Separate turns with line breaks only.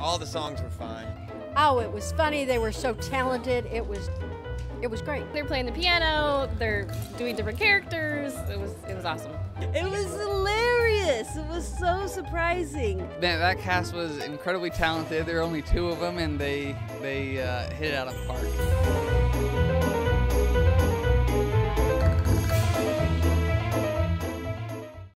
All the songs were fine.
Oh, it was funny. They were so talented. It was, it was great.
They're playing the piano. They're doing different characters. It was it was awesome.
It was hilarious. It was so surprising.
Man, that cast was incredibly talented. There were only two of them, and they they uh, hit it out of the park.